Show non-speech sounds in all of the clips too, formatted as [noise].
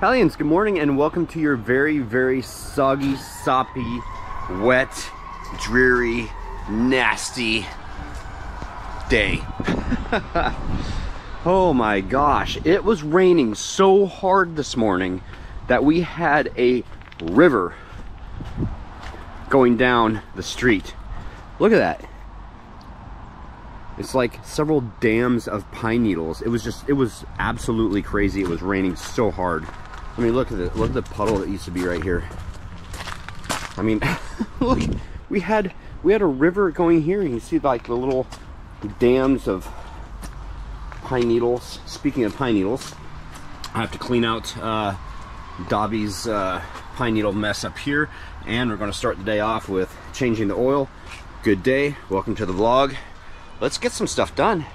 Hellions, good morning and welcome to your very, very soggy, soppy, wet, dreary, nasty day. [laughs] oh my gosh, it was raining so hard this morning that we had a river going down the street. Look at that. It's like several dams of pine needles. It was just, it was absolutely crazy. It was raining so hard. I mean, look at it. Look at the puddle that used to be right here. I mean, [laughs] look, we had we had a river going here. You see like the little dams of pine needles. Speaking of pine needles, I have to clean out uh, Dobby's uh, pine needle mess up here. And we're going to start the day off with changing the oil. Good day. Welcome to the vlog. Let's get some stuff done.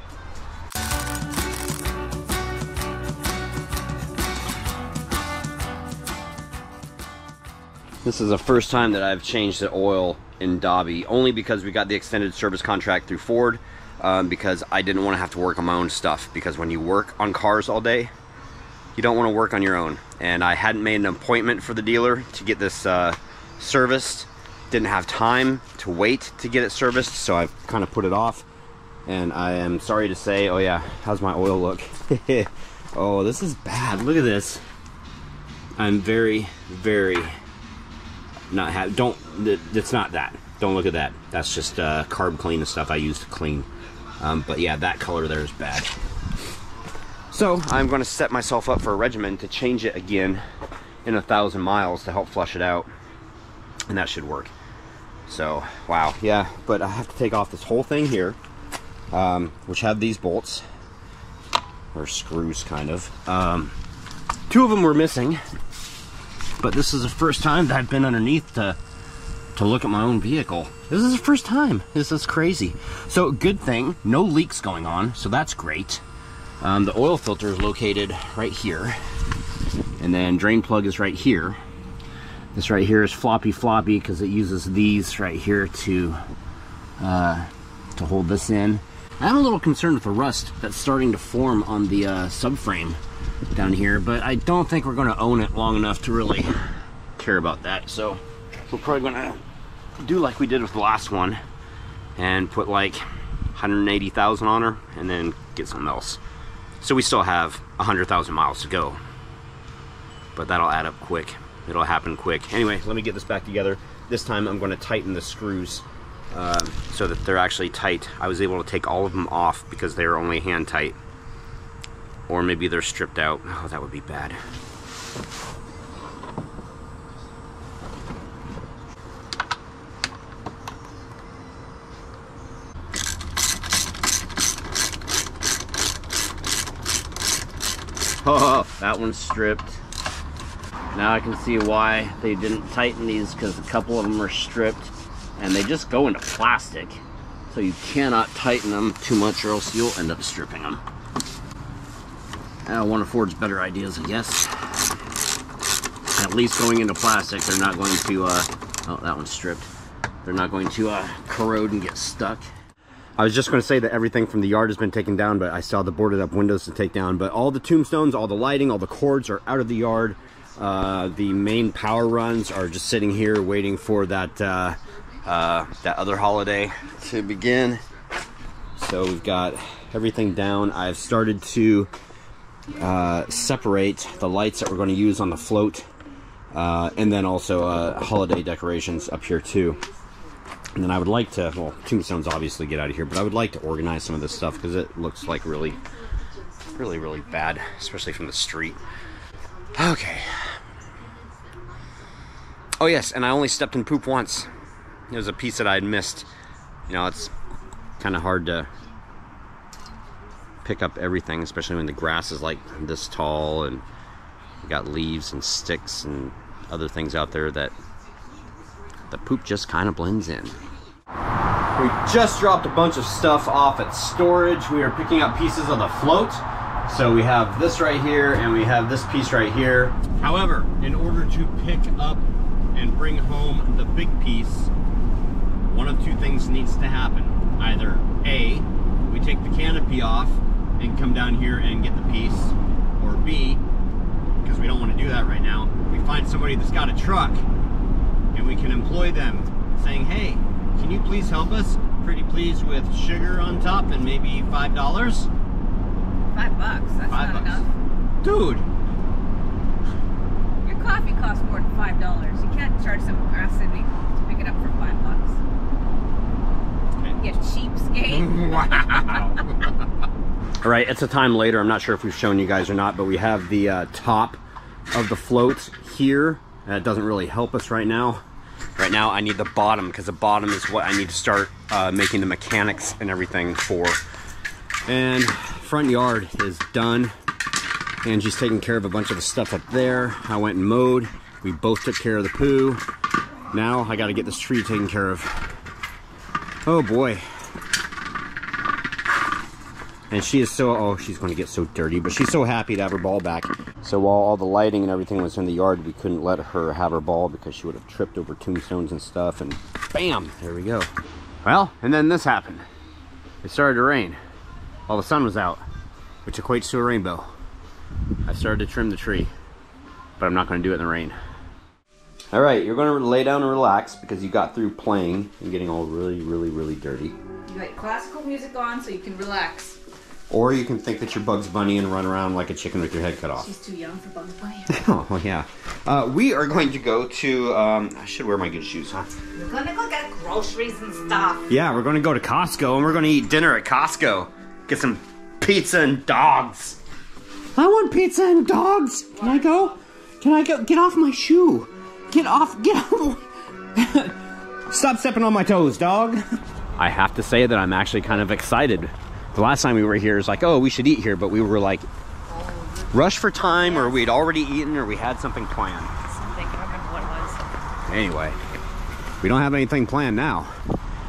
This is the first time that I've changed the oil in Dobby, only because we got the extended service contract through Ford, um, because I didn't want to have to work on my own stuff, because when you work on cars all day, you don't want to work on your own. And I hadn't made an appointment for the dealer to get this uh, serviced, didn't have time to wait to get it serviced, so I kind of put it off. And I am sorry to say, oh yeah, how's my oil look? [laughs] oh, this is bad, look at this. I'm very, very not have don't it's not that. Don't look at that. That's just uh, carb clean and stuff I use to clean. Um, but yeah that color there is bad. So I'm going to set myself up for a regimen to change it again in a thousand miles to help flush it out. And that should work. So wow. Yeah but I have to take off this whole thing here um, which have these bolts. Or screws kind of. Um, two of them were missing but this is the first time that I've been underneath to to look at my own vehicle. This is the first time. This is crazy. So good thing, no leaks going on, so that's great. Um, the oil filter is located right here, and then drain plug is right here. This right here is floppy floppy because it uses these right here to uh, to hold this in. I'm a little concerned with the rust that's starting to form on the uh, subframe down here, but I don't think we're going to own it long enough to really care about that. So we're probably going to do like we did with the last one and put like 180,000 on her and then get something else. So we still have 100,000 miles to go, but that'll add up quick. It'll happen quick. Anyway, let me get this back together. This time I'm going to tighten the screws uh, so that they're actually tight. I was able to take all of them off because they were only hand tight. Or maybe they're stripped out. Oh, that would be bad. Oh, [laughs] that one's stripped. Now I can see why they didn't tighten these because a couple of them are stripped and they just go into plastic. So you cannot tighten them too much or else you'll end up stripping them. Uh, one of Ford's better ideas, I guess. At least going into plastic, they're not going to, uh, oh, that one's stripped. They're not going to uh, corrode and get stuck. I was just going to say that everything from the yard has been taken down, but I saw the boarded up windows to take down. But all the tombstones, all the lighting, all the cords are out of the yard. Uh, the main power runs are just sitting here waiting for that uh, uh, that other holiday to begin. So we've got everything down. I've started to uh, separate the lights that we're going to use on the float uh, and then also uh, holiday decorations up here too. And then I would like to, well, tombstones obviously get out of here, but I would like to organize some of this stuff because it looks like really, really, really bad, especially from the street. Okay. Oh yes, and I only stepped in poop once. It was a piece that I had missed. You know, it's kind of hard to pick up everything, especially when the grass is like this tall and you got leaves and sticks and other things out there that the poop just kind of blends in. We just dropped a bunch of stuff off at storage. We are picking up pieces of the float. So we have this right here and we have this piece right here. However, in order to pick up and bring home the big piece, one of two things needs to happen. Either A, we take the canopy off and come down here and get the piece, or B, because we don't want to do that right now, we find somebody that's got a truck and we can employ them saying, hey, can you please help us? Pretty please with sugar on top and maybe five dollars. Five bucks. That's Five not bucks. enough. Dude, Your coffee costs more than five dollars. You can't charge some ass to pick it up for five bucks. You cheapskate. [laughs] wow. All right, it's a time later. I'm not sure if we've shown you guys or not, but we have the uh, top of the float here. And it doesn't really help us right now. Right now, I need the bottom because the bottom is what I need to start uh, making the mechanics and everything for. And front yard is done. Angie's taking care of a bunch of the stuff up there. I went and mowed. We both took care of the poo. Now I got to get this tree taken care of. Oh boy. And she is so, oh, she's going to get so dirty, but she's so happy to have her ball back. So while all the lighting and everything was in the yard, we couldn't let her have her ball because she would have tripped over tombstones and stuff, and bam, there we go. Well, and then this happened. It started to rain while the sun was out, which equates to a rainbow. I started to trim the tree, but I'm not going to do it in the rain. All right, you're going to lay down and relax because you got through playing and getting all really, really, really dirty. You got classical music on so you can relax. Or you can think that you're Bugs Bunny and run around like a chicken with your head cut off. She's too young for Bugs Bunny. [laughs] oh, yeah. Uh, we are going to go to, um, I should wear my good shoes, huh? We're gonna go get groceries and stuff. Yeah, we're going to go to Costco and we're going to eat dinner at Costco. Get some pizza and dogs. I want pizza and dogs. Can I go? Can I go? Get off my shoe. Get off. Get off. Stop stepping on my toes, dog. I have to say that I'm actually kind of excited. The last time we were here is like, oh, we should eat here, but we were like, rush for time, or we'd already eaten, or we had something planned. Something, I don't remember what it was. Anyway, we don't have anything planned now,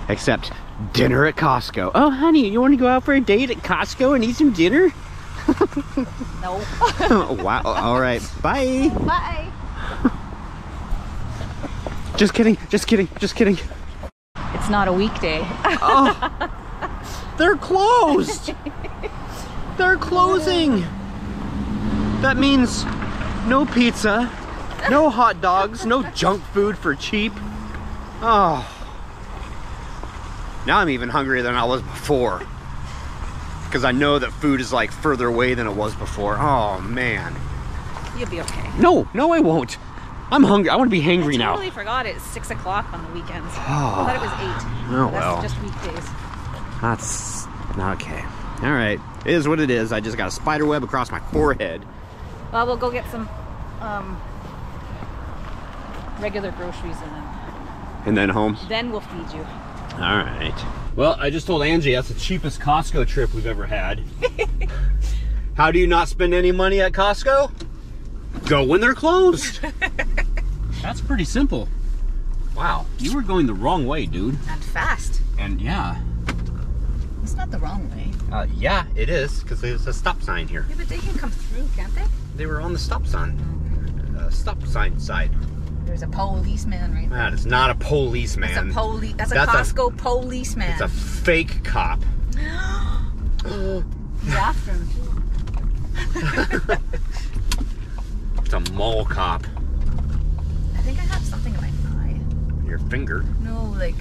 except dinner at Costco. Oh, honey, you want to go out for a date at Costco and eat some dinner? [laughs] No. [laughs] wow. All right. Bye. Bye. Just kidding. Just kidding. Just kidding. It's not a weekday. oh, [laughs] They're closed. They're closing. That means no pizza, no hot dogs, no junk food for cheap. Oh. Now I'm even hungrier than I was before. Because I know that food is like further away than it was before. Oh man. You'll be okay. No, no I won't. I'm hungry. I want to be hangry I now. I totally forgot it's six o'clock on the weekends. Oh. [sighs] I thought it was eight. Oh, That's well. just weekdays. That's okay. All right. It is what it is. I just got a spider web across my forehead. Well, we'll go get some um, regular groceries and then, And then home. then we'll feed you. All right. Well, I just told Angie that's the cheapest Costco trip we've ever had. [laughs] How do you not spend any money at Costco? Go when they're closed. [laughs] that's pretty simple. Wow, you were going the wrong way, dude. And fast. And yeah, It's not the wrong way. uh, yeah, it is because there's a stop sign here. Yeah, but they can come through, can't they? They were on the stop sign, uh, stop sign side. There's a policeman right there. That is not a policeman. That's a police. That's a That's a- Costco policeman. It's a fake cop. [gasps] He's after him. [laughs] It's a mall cop. I think I have something in my eye. Your finger. No, like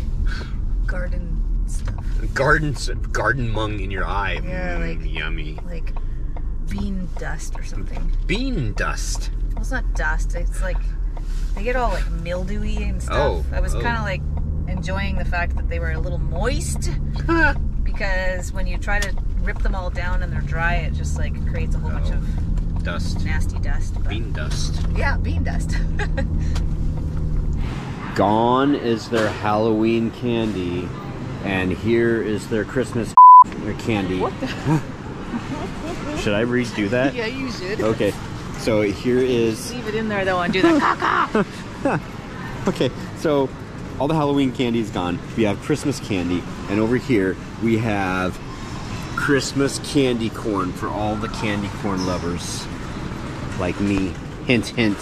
garden stuff, Garden garden mung in your eye. Yeah, Mm, like- yummy. like bean dust or something. Bean dust. Well, it's not dust. It's like they get all like mildewy and stuff. Oh, I was oh. kind of like enjoying the fact that they were a little moist [laughs] because when you try to rip them all down and they're dry, it just like creates a whole bunch Oh. of dust. nasty dust. But- Bean dust. Yeah, bean dust. [laughs] Gone is their Halloween candy, and here is their Christmas [laughs] candy. What the- [laughs] Should I redo that? yeah, you should. Okay. So here is Leave it in there though and do [laughs] caca. Okay, so all the Halloween candy is gone. We have Christmas candy, and over here we have Christmas candy corn for all the candy corn lovers, like me. Hint, hint.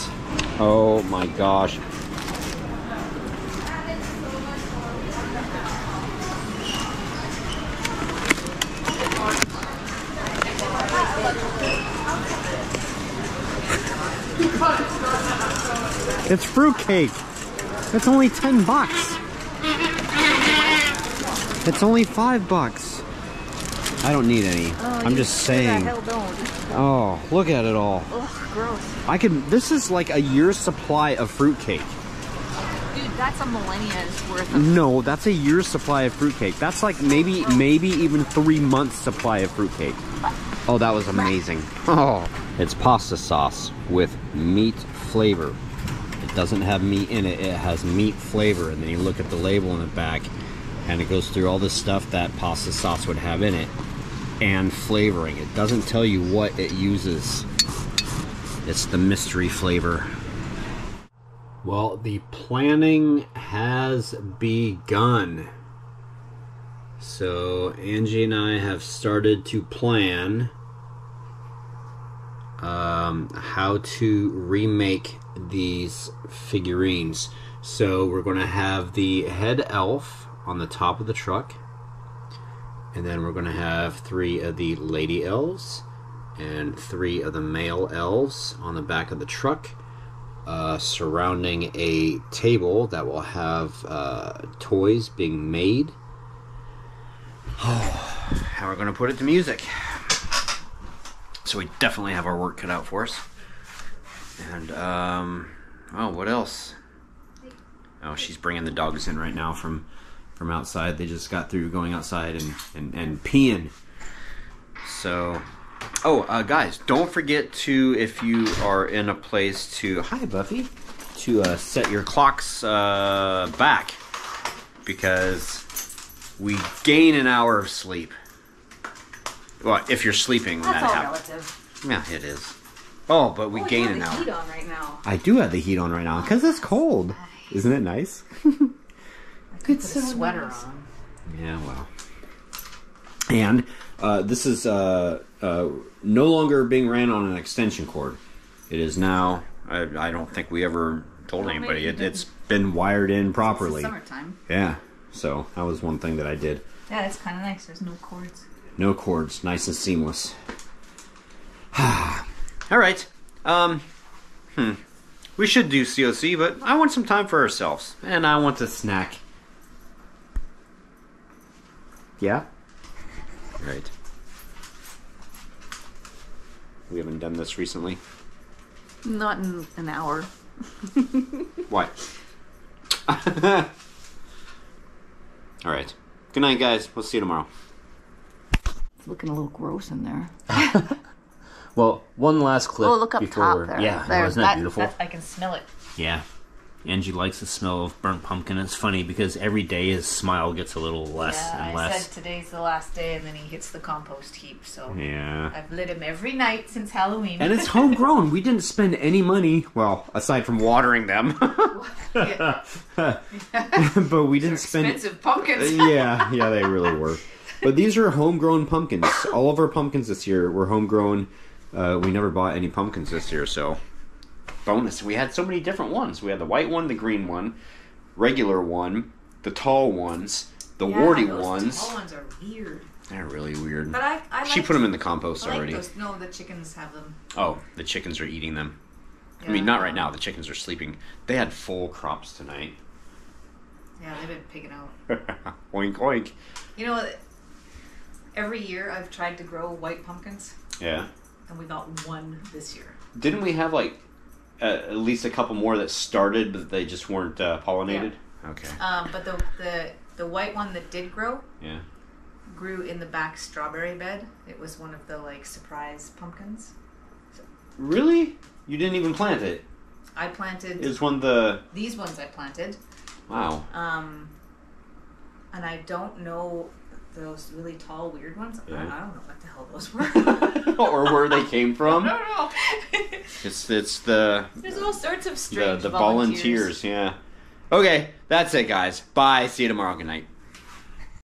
Oh my gosh. It's fruitcake. It's only 10 bucks. It's only 5 bucks. I don't need any. Oh, I'm just saying. Oh, look at it all. Ugh, gross. I can. This is like a year's supply of fruitcake. Dude, that's a millennia's worth of. No, that's a year's supply of fruitcake. That's like maybe, maybe even three months supply of fruitcake. Oh, that was amazing. [laughs] Oh, it's pasta sauce with meat flavor. Doesn't have meat in it. It has meat flavor, and then you look at the label in the back, and it goes through all the stuff that pasta sauce would have in it, and flavoring. It doesn't tell you what it uses. It's the mystery flavor. Well, the planning has begun. So, Angie and I have started to plan um, how to remake these figurines. So, we're going to have the head elf on the top of the truck, and then we're going to have three of the lady elves and three of the male elves on the back of the truck uh, surrounding a table that will have uh, toys being made. Oh, [sighs] how we're gonna put it to music. So we definitely have our work cut out for us. And um, oh, what else? Oh, she's bringing the dogs in right now from from outside. They just got through going outside and and, and peeing. So Oh, uh, guys, don't forget to, if you are in a place to, hi Buffy, to uh, set your clocks uh, back because we gain an hour of sleep. Well, if you're sleeping when That's that all happens. relative. Yeah, it is. Oh, but we Oh, gain you an have hour. the heat on right now. I do have the heat on right now because it's cold. Isn't it nice? [laughs] Put a sweater on. Yeah, well. And uh, this is uh, uh, no longer being ran on an extension cord. It is now. I, I don't think we ever told Well, anybody. maybe It, it's been wired in properly. It's summertime. Yeah. So that was one thing that I did. Yeah, it's kind of nice. There's no cords. No cords, nice and seamless. [sighs] All right. Um. Hmm. We should do COC, but I want some time for ourselves, and I want to snack. Yeah. Right. We haven't done this recently. Not in an hour. [laughs] What? [laughs] All right. Good night, guys. We'll see you tomorrow. It's looking a little gross in there. [laughs] Well, one last clip. Oh, look up top there. Yeah, there. isn't that, beautiful? I can smell it. Yeah. Angie likes the smell of burnt pumpkin. It's funny because every day his smile gets a little less yeah, and I less. said today's the last day, and then he hits the compost heap. So Yeah. I've lit him every night since Halloween. And it's homegrown. We didn't spend any money. Well, aside from watering them. [laughs] [laughs] But we didn't spend expensive pumpkins. yeah, yeah, they really were. But these are homegrown pumpkins. All of our pumpkins this year were homegrown. Uh, we never bought any pumpkins this year, so bonus. We had so many different ones. We had the white one, the green one, regular one, the tall ones, the Yeah, warty those ones. Tall ones are weird. They're really weird. But I, I She put them in the compost I like already. those. No, the chickens have them. Oh, the chickens are eating them. I mean, not right now. The chickens are sleeping. They had full crops tonight. Yeah, they've been picking out. [laughs] oink oink. You know, what? Every year I've tried to grow white pumpkins, Yeah. and we got one this year. Didn't we have like uh, at least a couple more that started, but they just weren't uh, pollinated? Okay. Um, but the the the white one that did grow Yeah. grew in the back strawberry bed. It was one of the like surprise pumpkins. Really? You didn't even plant it? I planted It was one of the. these ones. I planted, Wow. um, and I don't know those really tall weird ones. I, Yeah. I don't know what the hell those were. [laughs] or where they came [laughs] from? I don't know. [laughs] It's it's the There's all sorts of the strange the volunteers. volunteers. Yeah. Okay, that's it, guys. Bye. See you tomorrow. Good night.